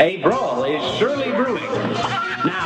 A brawl is surely brewing. Now